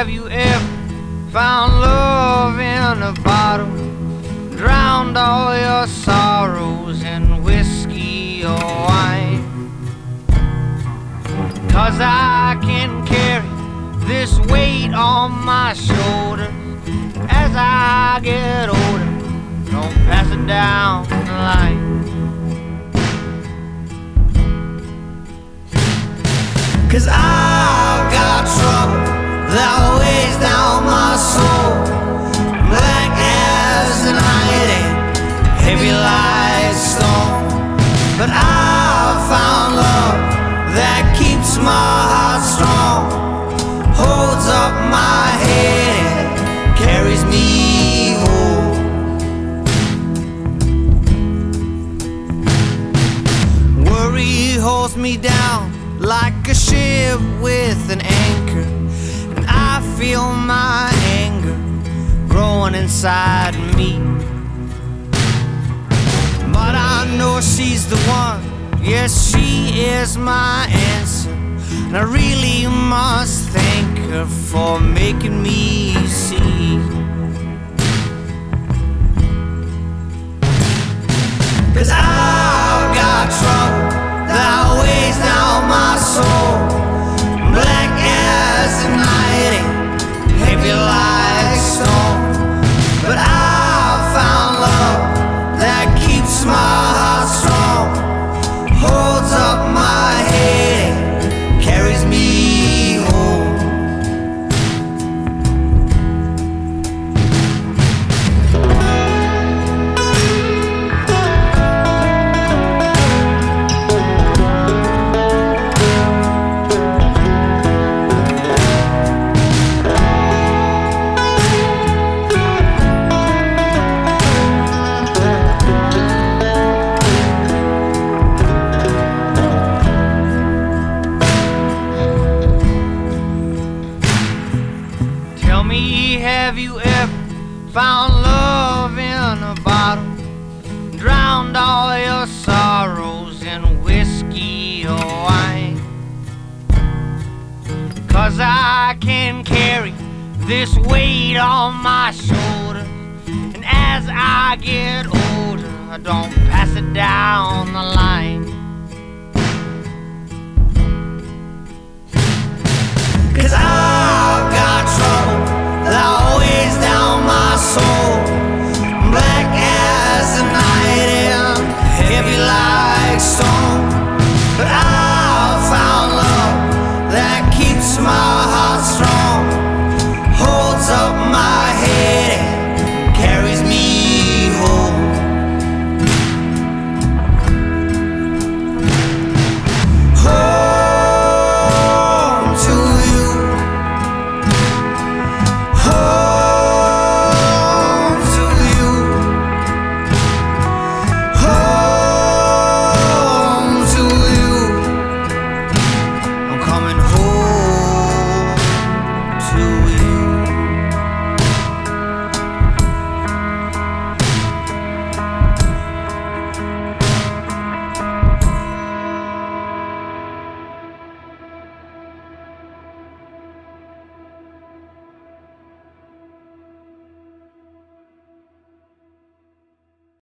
have you ever found love in a bottle? Drowned all your sorrows in whiskey or wine? Cause I can carry this weight on my shoulders as I get older. Don't pass it down the line. Cause I've got trouble that heavy like stone. But I've found love that keeps my heart strong. Holds up my head carries me home. Worry holds me down like a ship with an anchor. And I feel my anger growing inside me. Know she's the one, yes, she is my answer. And I really must thank her for making me see. Cause I've me, have you ever found love in a bottle? Drowned all your sorrows in whiskey or wine? Cause I can carry this weight on my shoulders. And as I get older, I don't pass it down the line.